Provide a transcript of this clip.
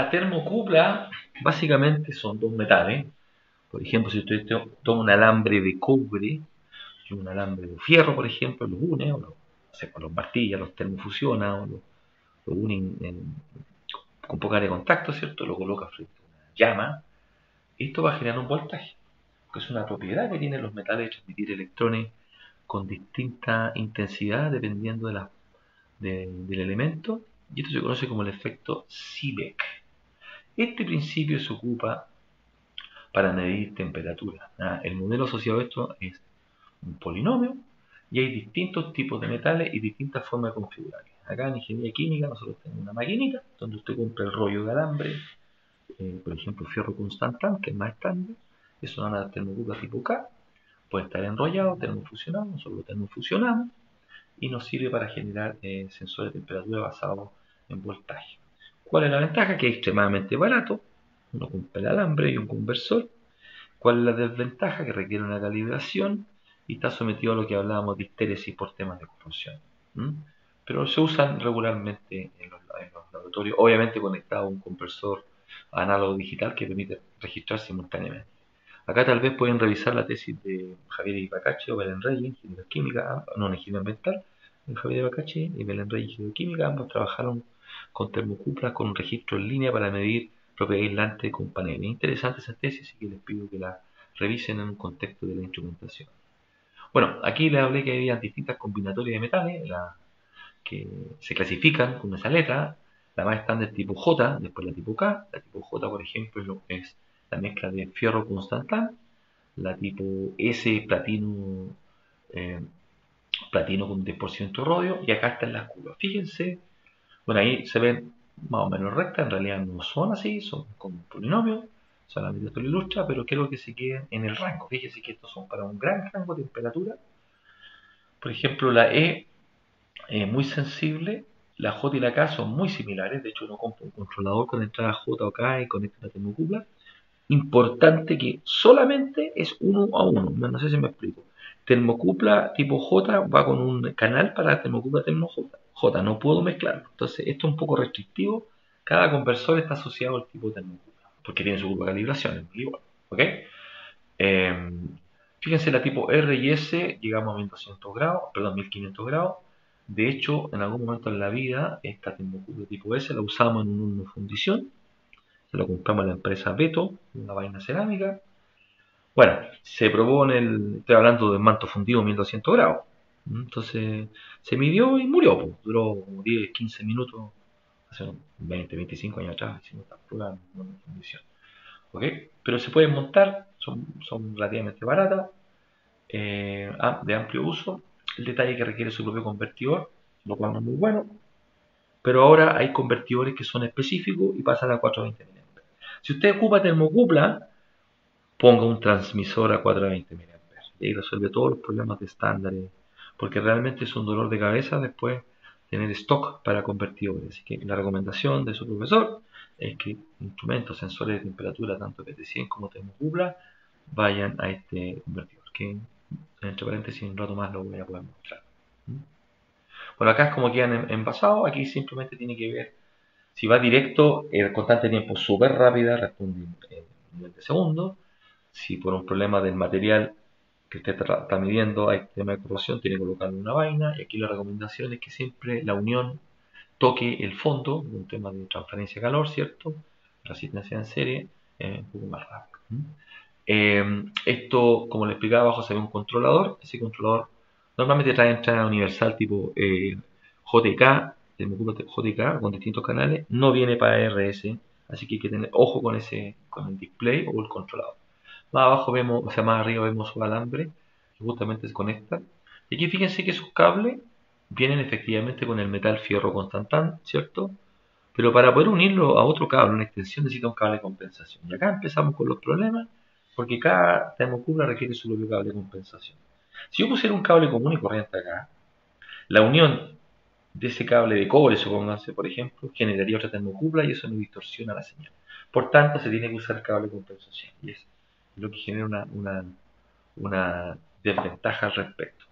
La termocupla básicamente son dos metales. Por ejemplo, si usted toma un alambre de cobre y un alambre de fierro, por ejemplo, los une, o los, con los martillas, los termofusiona, o los, une con poca área de contacto, ¿cierto? Lo coloca frente a una llama. Esto va a generar un voltaje, que es una propiedad que tienen los metales de transmitir electrones con distinta intensidad dependiendo de la, del elemento. Y esto se conoce como el efecto Seebeck. Este principio se ocupa para medir temperatura. Ah, el modelo asociado a esto es un polinomio y hay distintos tipos de metales y distintas formas de configurar. Acá en ingeniería química nosotros tenemos una maquinita donde usted compra el rollo de alambre, eh, por ejemplo fierro constantán, que es más estándar, es una termocupla tipo K, puede estar enrollado, termofusionado, nosotros lo termofusionamos y nos sirve para generar eh, sensores de temperatura basados en voltaje. ¿Cuál es la ventaja? Que es extremadamente barato, uno compra el alambre y un conversor. ¿Cuál es la desventaja? Que requiere una calibración y está sometido a lo que hablábamos de histéresis por temas de corrosión. Pero se usan regularmente en los, laboratorios, obviamente conectado a un conversor análogo digital que permite registrar simultáneamente. Acá tal vez pueden revisar la tesis de Javier Ibacache o Belén Reyes, química, no en ingeniería ambiental, Javier Ibacache y Belén Reyes, química, ambos trabajaron con termocuplas con un registro en línea para medir propiedad aislante con paneles. Interesante esa tesis, y que les pido que la revisen en un contexto de la instrumentación. Bueno, aquí les hablé que había distintas combinatorias de metales que se clasifican con esa letra. La más estándar tipo J, después la tipo K. La tipo J, por ejemplo, es la mezcla de fierro constantán. La tipo S, platino, eh, platino con 10% rodio. Y acá están las curvas. Fíjense bueno, ahí se ven más o menos rectas, en realidad no son así, son como polinomios, solamente esto lo ilustra, pero quiero que se queden en el rango. Fíjense que estos son para un gran rango de temperatura. Por ejemplo, la E es muy sensible, la J y la K son muy similares, de hecho uno compra un controlador con entrada J o K y conecta la termocupla. Importante que solamente es uno a uno, no sé si me explico. Termocupla tipo J va con un canal para termocupla termo J. J, no puedo mezclarlo. Entonces, esto es un poco restrictivo. Cada conversor está asociado al tipo de termocupla, porque tiene su curva de calibración, igual. ¿Ok? Em, fíjense, la tipo R y S llegamos a 1200 grados, perdón, 1500 grados. De hecho, en algún momento en la vida, esta termocupla tipo S la usamos en un horno fundición. Se lo compramos a la empresa Beto, una vaina cerámica. Bueno, se probó en el, estoy hablando de manto fundido 1200 grados. Entonces se midió y murió. Pues. Duró como 10, 15 minutos, hace 20, 25 años atrás, hicimos esta prueba en condición. Pero se pueden montar, son, son relativamente baratas, eh, ah, de amplio uso. El detalle que requiere su propio convertidor, lo cual no es muy bueno. Pero ahora hay convertidores que son específicos y pasan a 420 mA. Si usted ocupa termocupla, ponga un transmisor a 420 mA. Y resuelve todos los problemas de estándares porque realmente es un dolor de cabeza después tener stock para convertidores. Así que la recomendación de su profesor es que instrumentos, sensores de temperatura, tanto PT100 como termocupla, vayan a este convertidor, que entre paréntesis un rato más lo voy a poder mostrar. ¿Mm? Bueno, acá es como quedan envasados, aquí simplemente tiene que ver si va directo, el constante de tiempo súper rápida, responde en 20 segundos. Si por un problema del material que usted está midiendo a este tema de corrosión, tiene que colocarle una vaina. Y aquí la recomendación es que siempre la unión toque el fondo, un tema de transferencia de calor, ¿cierto? Resistencia en serie, un poco más rápido. Eh, esto, como le explicaba abajo, se ve un controlador. Ese controlador normalmente trae entrada universal tipo eh, JK, JK, con distintos canales. No viene para RS, así que hay que tener ojo con ese, con el display o el controlador. Más abajo vemos, o sea, más arriba vemos su alambre que justamente se conecta. Y aquí fíjense que sus cables vienen efectivamente con el metal fierro constantán, ¿cierto? Pero para poder unirlo a otro cable, una extensión, necesita un cable de compensación. Y acá empezamos con los problemas, porque cada termocupla requiere su propio cable de compensación. Si yo pusiera un cable común y corriente acá, la unión de ese cable de cobre, supónganse, por ejemplo, generaría otra termocupla y eso no distorsiona la señal. Por tanto, se tiene que usar cable de compensación. Y es lo que genera una, una, desventaja al respecto.